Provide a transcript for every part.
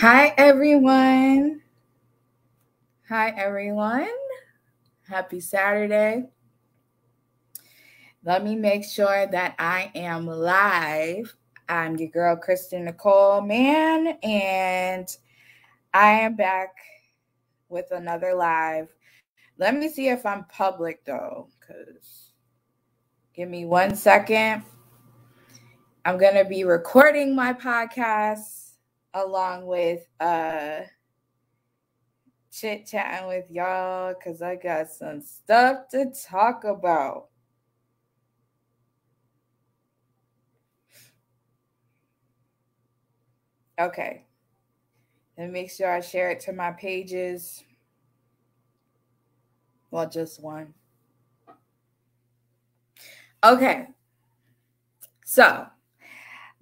Hi, everyone. Hi, everyone. Happy Saturday. Let me make sure that I am live. I'm your girl, Kristen Nicole Mann, and I am back with another live. Let me see if I'm public though, because give me one second. I'm going to be recording my podcast along with uh chit chatting with y'all because I got some stuff to talk about. Okay. And make sure I share it to my pages. Well, just one. Okay. So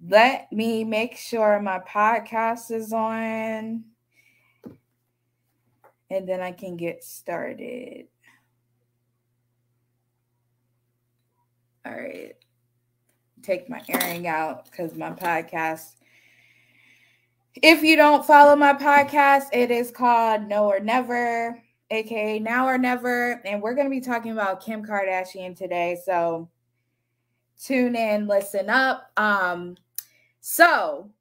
let me make sure my podcast is on and then I can get started. All right. Take my earring out because my podcast. If you don't follow my podcast, it is called No or Never, aka Now or Never. And we're going to be talking about Kim Kardashian today. So tune in, listen up. Um, so,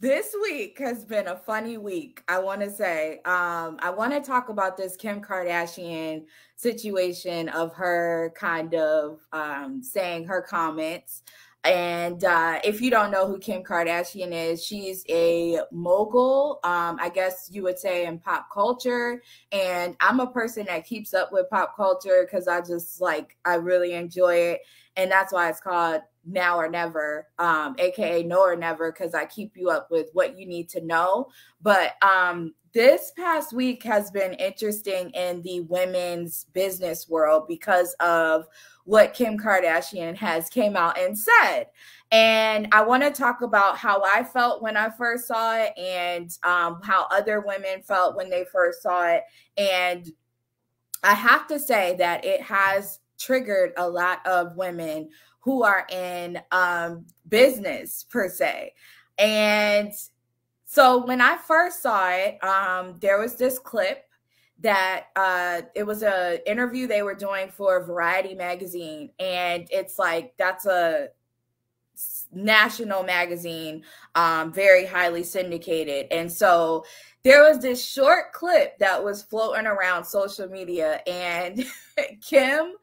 this week has been a funny week, I want to say. Um, I want to talk about this Kim Kardashian situation of her kind of um, saying her comments. And uh, if you don't know who Kim Kardashian is, she's a mogul, um, I guess you would say, in pop culture. And I'm a person that keeps up with pop culture because I just like, I really enjoy it. And that's why it's called now or never, um, aka no or never, because I keep you up with what you need to know. But um, this past week has been interesting in the women's business world because of what Kim Kardashian has came out and said. And I want to talk about how I felt when I first saw it and um, how other women felt when they first saw it. And I have to say that it has triggered a lot of women who are in um, business per se. And so when I first saw it, um, there was this clip that uh, it was a interview they were doing for Variety magazine, and it's like that's a national magazine, um, very highly syndicated, and so there was this short clip that was floating around social media, and Kim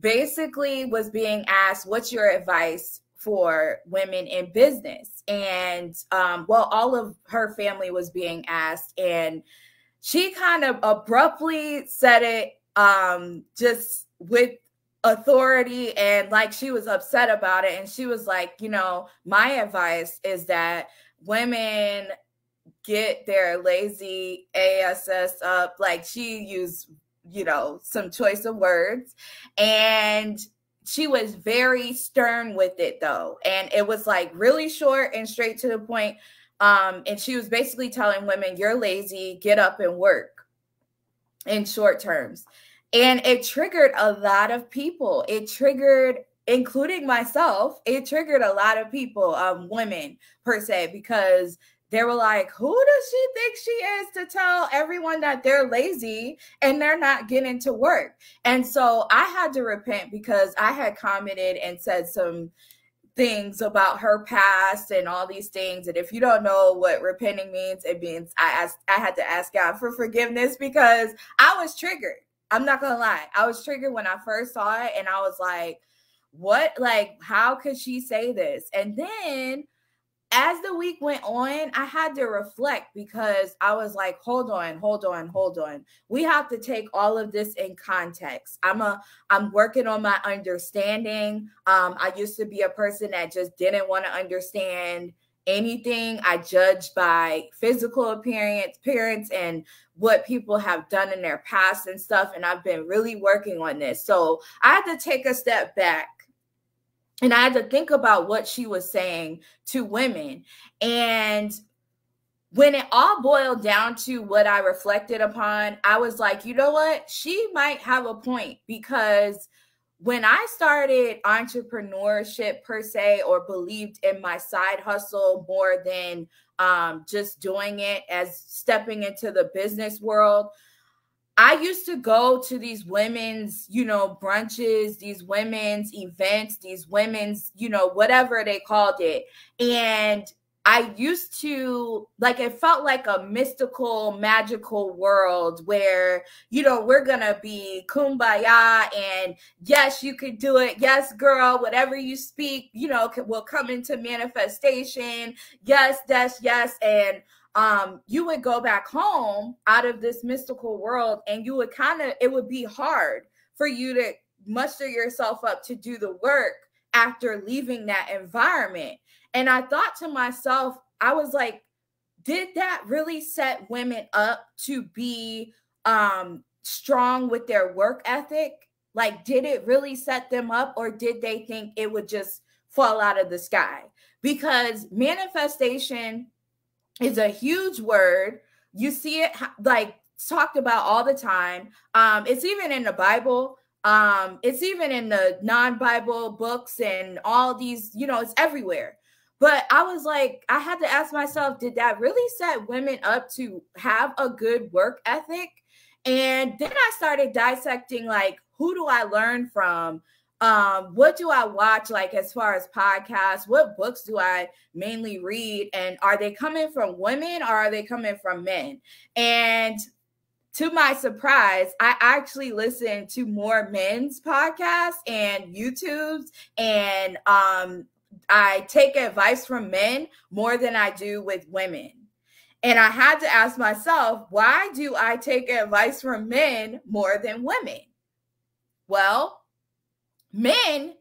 basically was being asked, What's your advice for women in business? And um, well, all of her family was being asked, and she kind of abruptly said it um, just with authority and like she was upset about it. And she was like, You know, my advice is that women get their lazy ass up like she used you know, some choice of words. And she was very stern with it though. And it was like really short and straight to the point. Um, and she was basically telling women, you're lazy, get up and work in short terms. And it triggered a lot of people. It triggered, including myself, it triggered a lot of people, um, women per se, because they were like, Who does she think she is to tell everyone that they're lazy and they're not getting to work? And so I had to repent because I had commented and said some things about her past and all these things. And if you don't know what repenting means, it means I asked I had to ask God for forgiveness because I was triggered. I'm not gonna lie. I was triggered when I first saw it and I was like, what like how could she say this? And then as the week went on, I had to reflect because I was like, hold on, hold on, hold on. We have to take all of this in context. I'm a I'm working on my understanding. Um, I used to be a person that just didn't want to understand anything. I judged by physical appearance, appearance and what people have done in their past and stuff. And I've been really working on this. So I had to take a step back and I had to think about what she was saying to women. And when it all boiled down to what I reflected upon, I was like, you know what? She might have a point because when I started entrepreneurship per se, or believed in my side hustle more than um, just doing it as stepping into the business world, I used to go to these women's, you know, brunches, these women's events, these women's, you know, whatever they called it. And I used to like it felt like a mystical, magical world where, you know, we're gonna be kumbaya and yes, you could do it. Yes, girl, whatever you speak, you know, will come into manifestation. Yes, that's yes. And um, you would go back home out of this mystical world and you would kind of, it would be hard for you to muster yourself up to do the work after leaving that environment. And I thought to myself, I was like, did that really set women up to be um, strong with their work ethic? Like, did it really set them up, or did they think it would just fall out of the sky? Because manifestation is a huge word. You see it like talked about all the time. Um, it's even in the Bible. Um, it's even in the non-Bible books and all these, you know, it's everywhere. But I was like, I had to ask myself, did that really set women up to have a good work ethic? And then I started dissecting like, who do I learn from? Um, what do I watch like as far as podcasts? What books do I mainly read? And are they coming from women or are they coming from men? And to my surprise, I actually listen to more men's podcasts and YouTubes and um I take advice from men more than I do with women. And I had to ask myself, why do I take advice from men more than women? Well, men,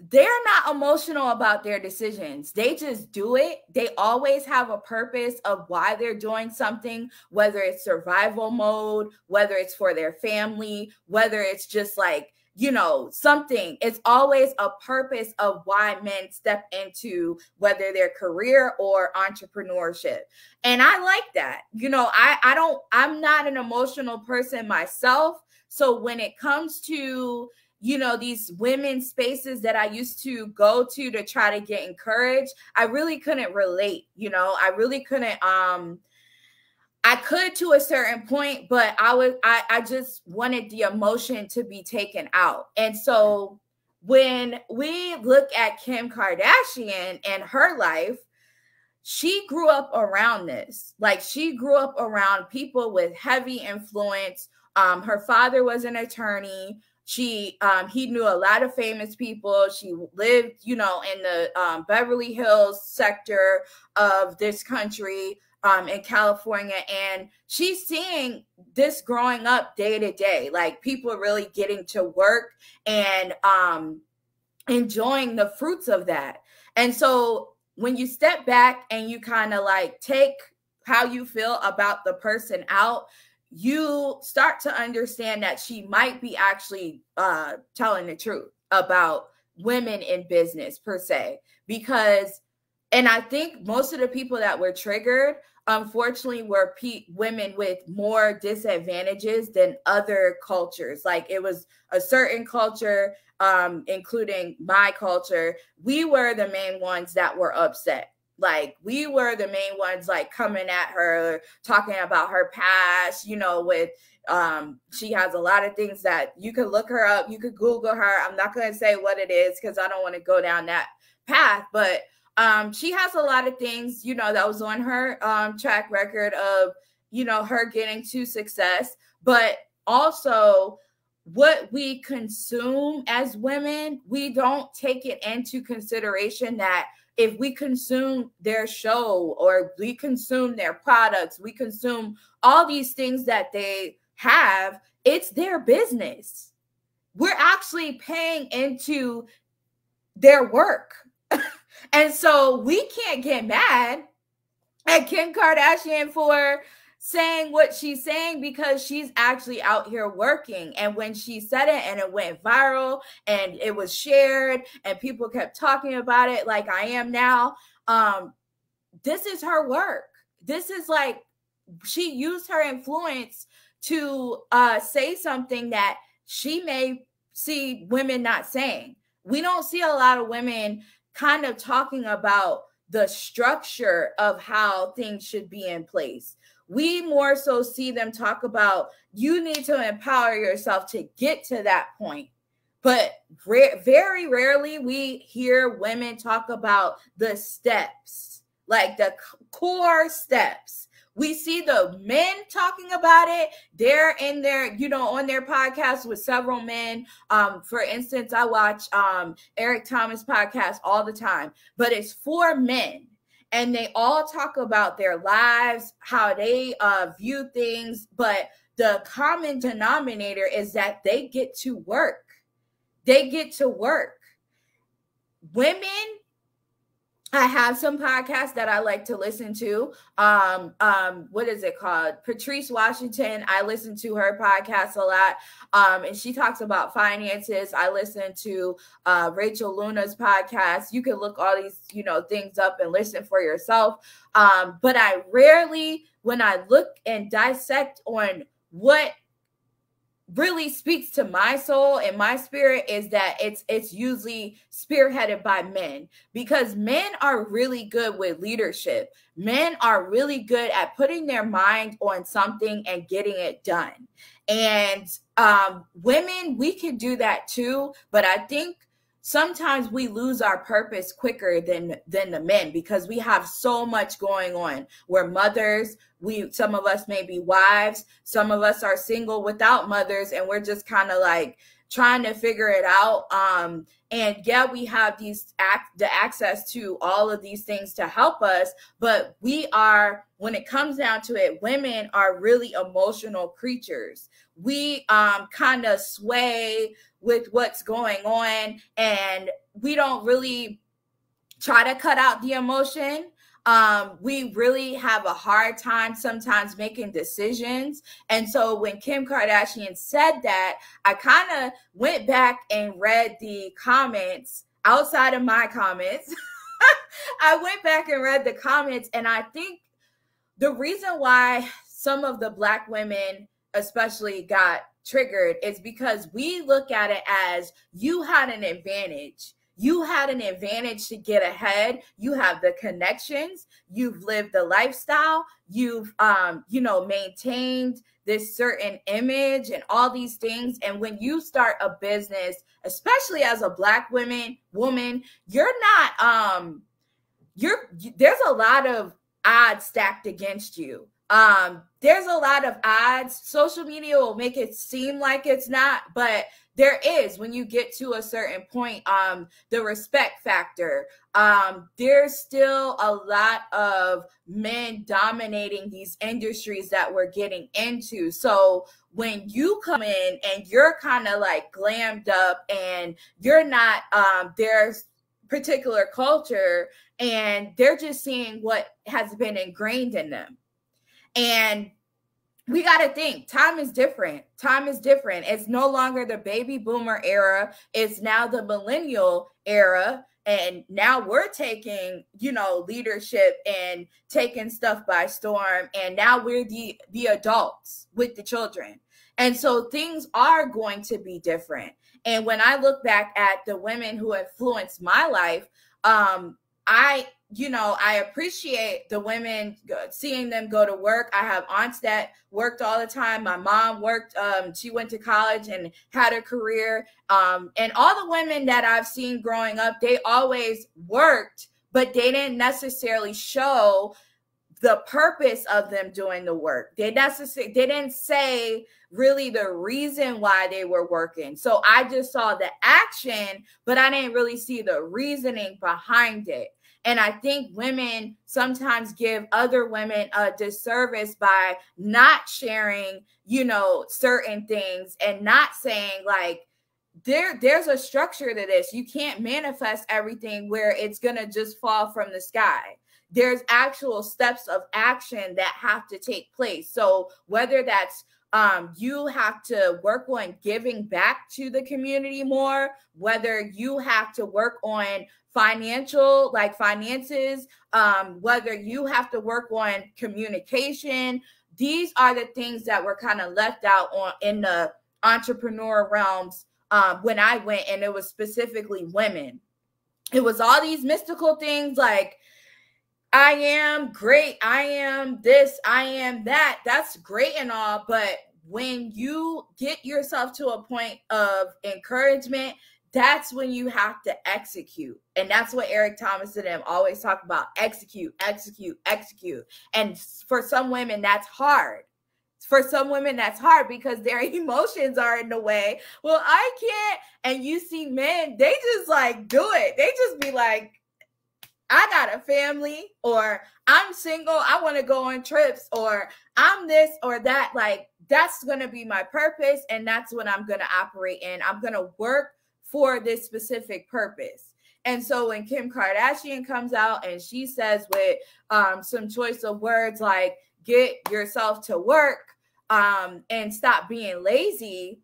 they're not emotional about their decisions. They just do it. They always have a purpose of why they're doing something, whether it's survival mode, whether it's for their family, whether it's just like, you know, something. It's always a purpose of why men step into whether their career or entrepreneurship. And I like that. You know, I I don't I'm not an emotional person myself. So when it comes to you know these women spaces that i used to go to to try to get encouraged i really couldn't relate you know i really couldn't um I could to a certain point, but I was I, I just wanted the emotion to be taken out. And so when we look at Kim Kardashian and her life, she grew up around this. Like she grew up around people with heavy influence. Um, her father was an attorney. She um, he knew a lot of famous people. She lived, you know, in the um, Beverly Hills sector of this country um, in California, and she's seeing this growing up day to day, like people really getting to work and um, enjoying the fruits of that. And so when you step back and you kind of like take how you feel about the person out, you start to understand that she might be actually uh, telling the truth about women in business per se, because and I think most of the people that were triggered, unfortunately, were women with more disadvantages than other cultures. Like it was a certain culture, um, including my culture. We were the main ones that were upset. Like we were the main ones, like coming at her, talking about her past. You know, with um, she has a lot of things that you could look her up. You could Google her. I'm not going to say what it is because I don't want to go down that path, but um, she has a lot of things, you know, that was on her um, track record of, you know, her getting to success, but also what we consume as women, we don't take it into consideration that if we consume their show or we consume their products, we consume all these things that they have, it's their business. We're actually paying into their work. And so we can't get mad at Kim Kardashian for saying what she's saying because she's actually out here working. And when she said it and it went viral and it was shared and people kept talking about it like I am now, um, this is her work. This is like she used her influence to uh, say something that she may see women not saying. We don't see a lot of women kind of talking about the structure of how things should be in place. We more so see them talk about you need to empower yourself to get to that point. But ra- very rarely we hear women talk about the steps, like the core steps we see the men talking about it. They're in their you know, on their podcast with several men. Um, for instance, I watch um Eric Thomas podcast all the time, but it's for men. And they all talk about their lives, how they uh, view things, but the common denominator is that they get to work. They get to work. Women I have some podcasts that I like to listen to. Um, um, what is it called? Patrice Washington. I listen to her podcast a lot. Um, and she talks about finances. I listen to uh, Rachel Luna's podcast. You can look all these, you know, things up and listen for yourself. Um, but I rarely, when I look and dissect on what really speaks to my soul and my spirit is that it's it's usually spearheaded by men because men are really good with leadership. Men are really good at putting their mind on something and getting it done. And um women we can do that too but i think sometimes we lose our purpose quicker than than the men because we have so much going on. We're mothers. We some of us may be wives. Some of us are single without mothers and we're just kind of like trying to figure it out. Um and yeah we have these act the access to all of these things to help us but we are when it comes down to it women are really emotional creatures. We um kind of sway with what's going on and we don't really try to cut out the emotion um, we really have a hard time sometimes making decisions. And so when Kim Kardashian said that, I kind of went back and read the comments outside of my comments. I went back and read the comments, and I think the reason why some of the Black women, especially, got triggered is because we look at it as you had an advantage. You had an advantage to get ahead. You have the connections. You've lived the lifestyle. You've, um, you know, maintained this certain image and all these things. And when you start a business, especially as a black woman, woman, you're not, um, you're there's a lot of odds stacked against you um there's a lot of odds. Social media will make it seem like it's not but there is when you get to a certain point um the respect factor. Um there's still a lot of men dominating these industries that we're getting into. So when you come in and you're kind of like glammed up and you're not um there's particular culture and they're just seeing what has been ingrained in them and we got to think time is different. Time is different. It's no longer the baby boomer era, it's now the millennial era. And now we're taking, you know, leadership and taking stuff by storm. And now we're the the adults with the children. And so things are going to be different. And when I look back at the women who influenced my life, um, I you know, I appreciate the women seeing them go to work. I have aunts that worked all the time. My mom worked, um, she went to college and had a career. Um, and all the women that I've seen growing up, they always worked, but they didn't necessarily show the purpose of them doing the work. They necessarily they didn't say really the reason why they were working. So I just saw the action, but I didn't really see the reasoning behind it. And I think women sometimes give other women a disservice by not sharing, you know, certain things and not saying like there there's a structure to this. You can't manifest everything where it's going to just fall from the sky. There's actual steps of action that have to take place. So whether that's um, you have to work on giving back to the community more, whether you have to work on financial like finances um whether you have to work on communication these are the things that were kind of left out on in the entrepreneur realms um, when I went, and it was specifically women. It was all these mystical things like, I am great, I am this, I am that. That's great and all, but when you get yourself to a point of encouragement, that's when you have to execute. And that's what Eric Thomas and them always talk about execute, execute, execute. And for some women, that's hard. For some women, that's hard because their emotions are in the way. Well, I can't. And you see men, they just like do it. They just be like, I got a family, or I'm single, I want to go on trips, or I'm this or that. Like, that's going to be my purpose, and that's what I'm going to operate in. I'm going to work for this specific purpose. And so when Kim Kardashian comes out and she says with um, some choice of words like "get yourself to work" um, and stop being lazy,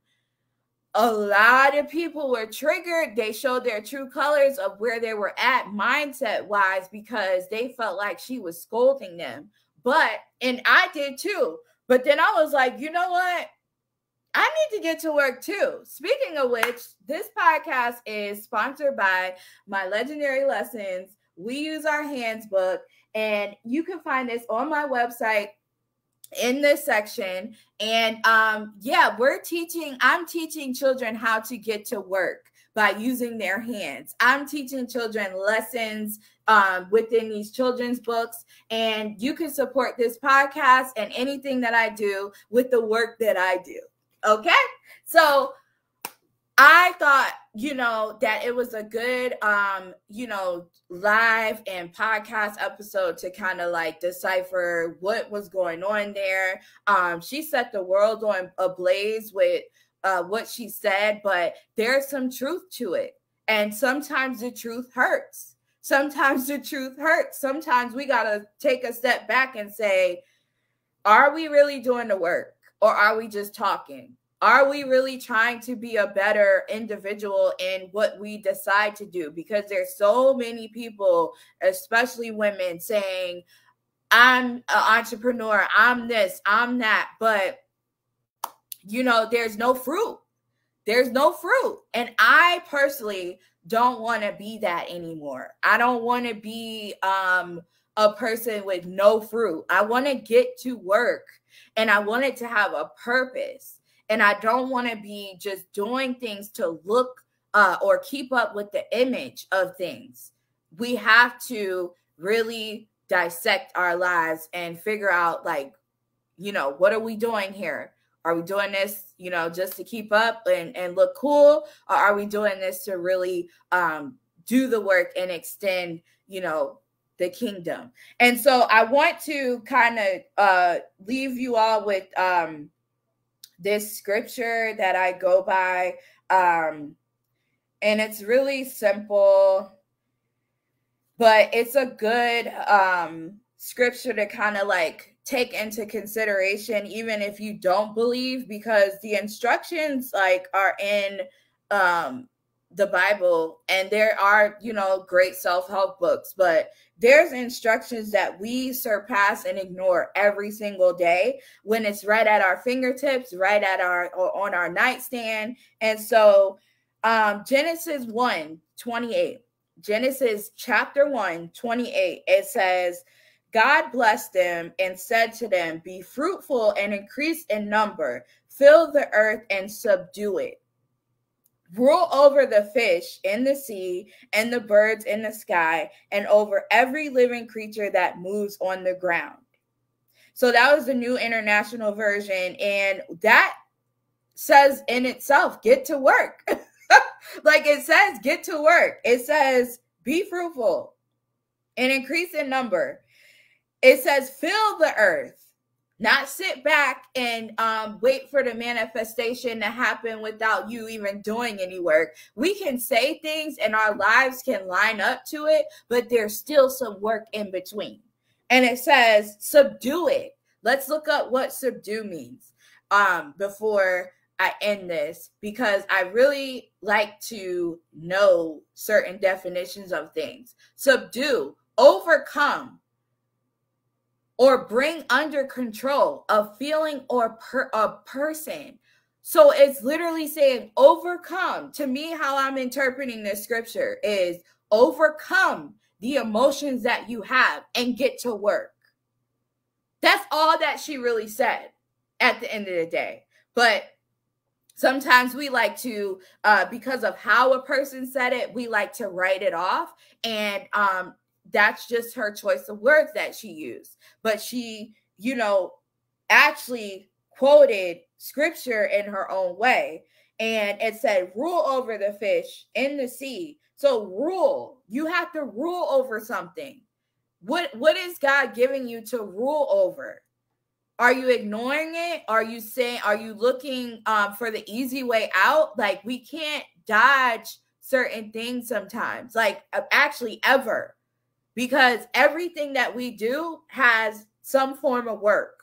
a lot of people were triggered. They showed their true colors of where they were at mindset wise because they felt like she was scolding them. But, and I did too. But then I was like, you know what? I need to get to work too. Speaking of which, this podcast is sponsored by my legendary lessons. We use our hands book, and you can find this on my website in this section. And um, yeah, we're teaching, I'm teaching children how to get to work by using their hands. I'm teaching children lessons um, within these children's books. And you can support this podcast and anything that I do with the work that I do. Okay. So I thought, you know, that it was a good um, you know, live and podcast episode to kind of like decipher what was going on there. Um, she set the world on ablaze with uh what she said, but there's some truth to it. And sometimes the truth hurts. Sometimes the truth hurts. Sometimes we got to take a step back and say, are we really doing the work or are we just talking? Are we really trying to be a better individual in what we decide to do? Because there's so many people especially women saying i'm an entrepreneur. I'm this i'm that. But you know there's no fruit. There's no fruit. And i personally don't want to be that anymore. I don't want to be um a person with no fruit. I want to get to work and i want it to have a purpose and I don't want to be just doing things to look uh, or keep up with the image of things. We have to really dissect our lives and figure out, like, you know, what are we doing here? Are we doing this, you know, just to keep up and, and look cool? Or are we doing this to really um, do the work and extend, you know, the kingdom? And so I want to kind of uh, leave you all with um, this scripture that I go by. Um, and it's really simple, but it's a good um, scripture to kind of like take into consideration, even if you don't believe, because the instructions like are in um, the Bible, and there are, you know, great self help books, but there's instructions that we surpass and ignore every single day when it's right at our fingertips, right at our or on our nightstand. And so, um, Genesis 1 28, Genesis chapter 1 28, it says, God blessed them and said to them, Be fruitful and increase in number, fill the earth and subdue it rule over the fish in the sea and the birds in the sky and over every living creature that moves on the ground. So that was the new international version. And that says in itself, get to work. like it says, get to work. It says, be fruitful and increase in number. It says, fill the earth not sit back and um, wait for the manifestation to happen without you even doing any work. We can say things and our lives can line up to it, but there's still some work in between. And it says, subdue it. Let's look up what subdue means um, before I end this because I really like to know certain definitions of things. Subdue, overcome, or bring under control a feeling or per, a person. So it's literally saying overcome. To me, how I'm interpreting this scripture is overcome the emotions that you have and get to work. That's all that she really said at the end of the day. But sometimes we like to uh, because of how a person said it we like to write it off and um, that's just her choice of words that she used. But she you know actually quoted scripture in her own way and it said rule over the fish in the sea. So rule you have to rule over something. What what is god giving you to rule over? Are you ignoring it? Are you saying are you looking um, for the easy way out? Like we can't dodge certain things sometimes like uh, actually ever because everything that we do has some form of work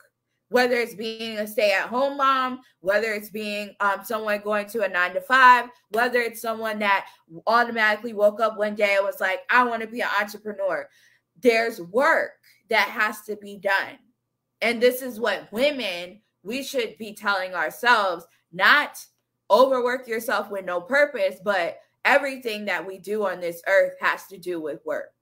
whether it's being a stay-at-home mom whether it's being um, someone going to a nine to five whether it's someone that automatically woke up one day and was like i want to be an entrepreneur. There's work that has to be done. And this is what women we should be telling ourselves not overwork yourself with no purpose, but everything that we do on this earth has to do with work,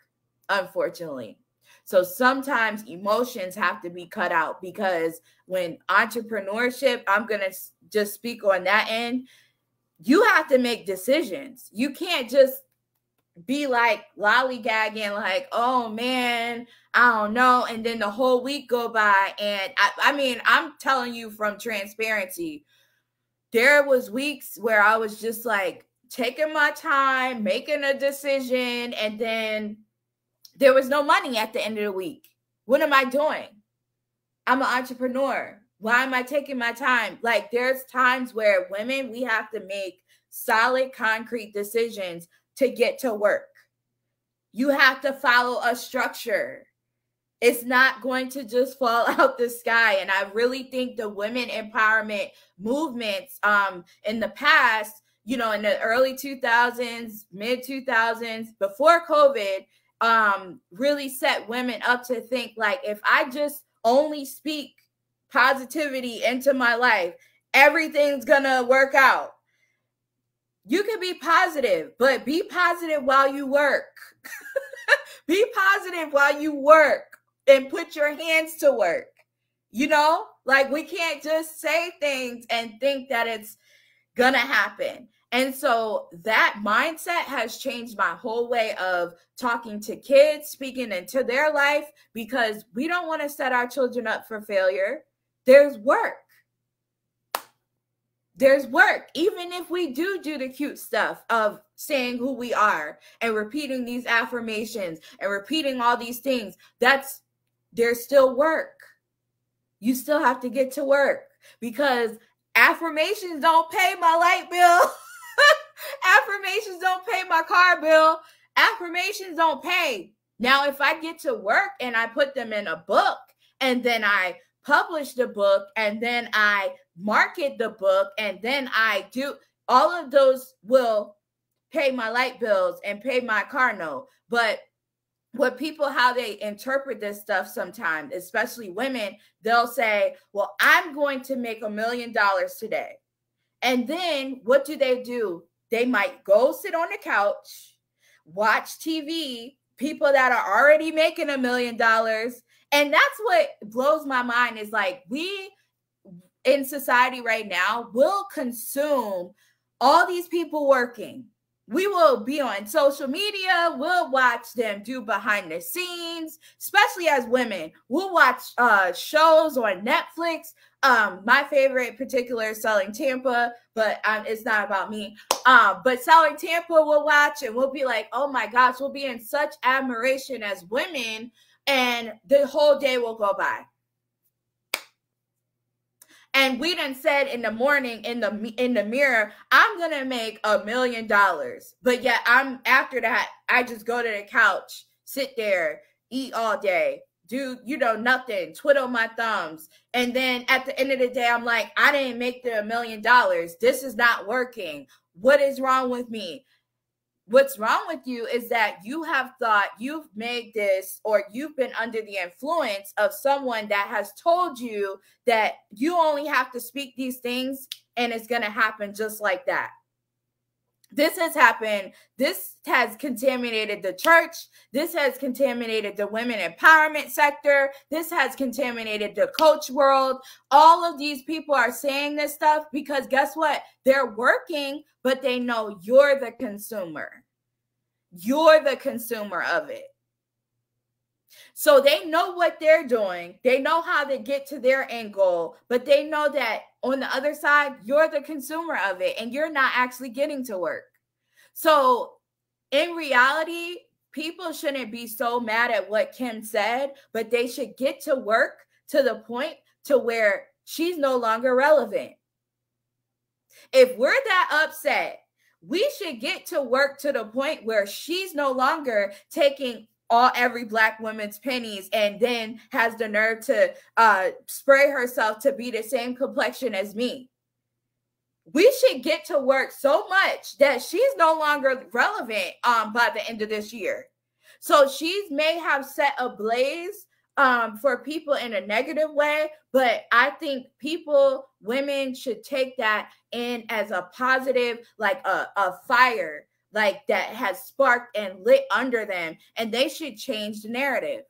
unfortunately. So sometimes emotions have to be cut out because when entrepreneurship, I'm going to just speak on that end, you have to make decisions. You can't just be like lollygagging, like, oh man, I don't know. And then the whole week go by. And I, I mean, I'm telling you from transparency, there was weeks where I was just like taking my time, making a decision, and then there was no money at the end of the week. What am I doing? I'm an entrepreneur. Why am I taking my time? Like there's times where women we have to make solid concrete decisions to get to work. You have to follow a structure. It's not going to just fall out the sky. And I really think the women empowerment movements um, in the past, you know, in the early 2000s, mid 2000s, before COVID, um, really set women up to think like, if I just only speak positivity into my life, everything's gonna work out you can be positive, but be positive while you work. be positive while you work and put your hands to work. You know, like we can't just say things and think that it's gonna happen. And so that mindset has changed my whole way of talking to kids, speaking into their life, because we don't want to set our children up for failure. There's work. There's work even if we do do the cute stuff of saying who we are and repeating these affirmations and repeating all these things that's there's still work. You still have to get to work because affirmations don't pay my light bill affirmations don't pay my car bill affirmations don't pay now if i get to work and i put them in a book and then i publish the book and then I market the book and then I do all of those will pay my light bills and pay my car note. But what people how they interpret this stuff sometimes, especially women, they'll say, Well, I'm going to make a million dollars today. And then what do they do? They might go sit on the couch, watch TV, people that are already making a million dollars. And that's what blows my mind is like we in society right now will consume all these people working we will be on social media we'll watch them do behind the scenes especially as women. We'll watch uh shows on netflix. Um my favorite particular is selling tampa but um, it's not about me. Um but selling tampa we'll watch and we'll be like oh my gosh we'll be in such admiration as women and the whole day will go by. And we done said in the morning in the in the mirror, I'm gonna make a million dollars. But yet I'm after that, I just go to the couch, sit there, eat all day, do you know nothing, twiddle my thumbs. And then at the end of the day, I'm like, I didn't make the million dollars. This is not working. What is wrong with me? What's wrong with you is that you have thought you've made this or you've been under the influence of someone that has told you that you only have to speak these things and it's going to happen just like that. This has happened. This has contaminated the church. This has contaminated the women empowerment sector. This has contaminated the coach world. All of these people are saying this stuff because guess what? They're working, but they know you're the consumer. You're the consumer of it. So they know what they're doing. They know how to get to their end goal, but they know that on the other side, you're the consumer of it and you're not actually getting to work. So in reality, people shouldn't be so mad at what Kim said, but they should get to work to the point to where she's no longer relevant. If we're that upset, we should get to work to the point where she's no longer taking all every black woman's pennies and then has the nerve to uh, spray herself to be the same complexion as me. We should get to work so much that she's no longer relevant um, by the end of this year. So she may have set a blaze um, for people in a negative way, but I think people, women should take that in as a positive, like a, a fire like that has sparked and lit under them and they should change the narrative.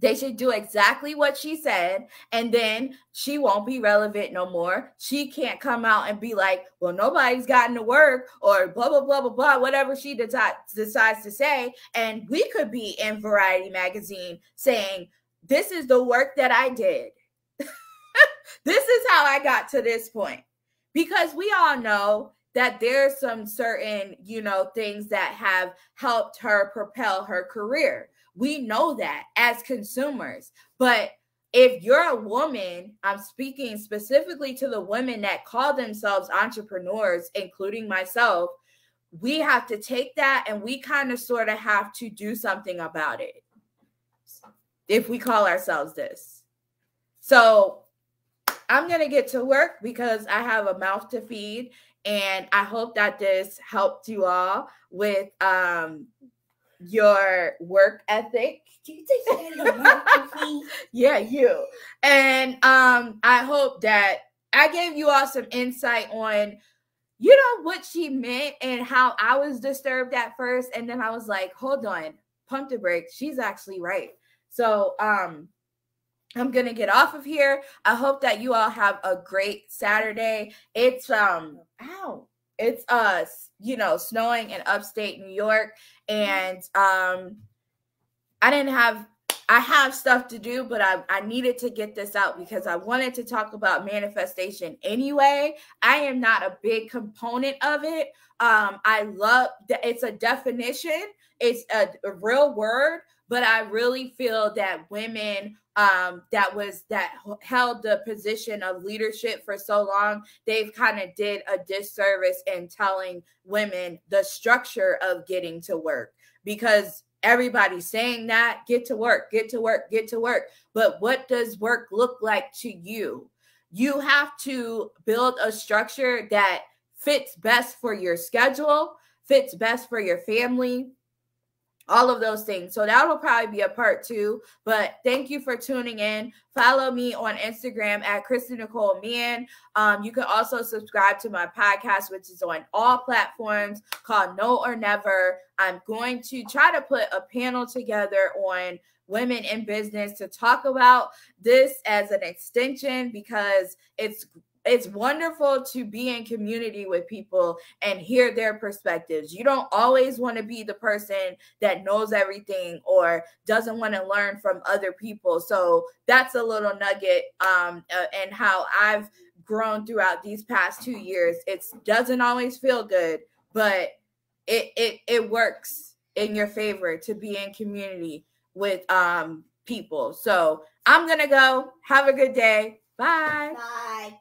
They should do exactly what she said and then she won't be relevant no more. She can't come out and be like well nobody's gotten to work or blah blah blah blah blah whatever she deci- decides to say. And we could be in variety magazine saying this is the work that i did. This is how i got to this point. Because we all know that there's some certain, you know, things that have helped her propel her career. We know that as consumers. But if you're a woman, I'm speaking specifically to the women that call themselves entrepreneurs, including myself, we have to take that and we kind of sort of have to do something about it if we call ourselves this. So I'm going to get to work because I have a mouth to feed and I hope that this helped you all with um, your work ethic. yeah, you. And um, I hope that I gave you all some insight on, you know, what she meant and how I was disturbed at first. And then I was like, hold on, pump the brakes. She's actually right. So um I'm gonna get off of here. I hope that you all have a great Saturday. It's um ow, it's uh you know snowing in upstate New York, and um I didn't have I have stuff to do, but I, I needed to get this out because I wanted to talk about manifestation anyway. I am not a big component of it. Um, I love that it's a definition, it's a, a real word, but I really feel that women um, that was that held the position of leadership for so long, they've kind of did a disservice in telling women the structure of getting to work because everybody's saying that get to work, get to work, get to work. But what does work look like to you? You have to build a structure that fits best for your schedule, fits best for your family, all of those things. So that will probably be a part two. But thank you for tuning in. Follow me on Instagram at Kristen Nicole Mann. Um, you can also subscribe to my podcast, which is on all platforms called No or Never. I'm going to try to put a panel together on women in business to talk about this as an extension because it's it's wonderful to be in community with people and hear their perspectives. You don't always want to be the person that knows everything or doesn't want to learn from other people. So that's a little nugget um, uh, and how I've grown throughout these past two years. It doesn't always feel good, but it it it works in your favor to be in community with um people. So I'm gonna go. Have a good day. Bye. Bye.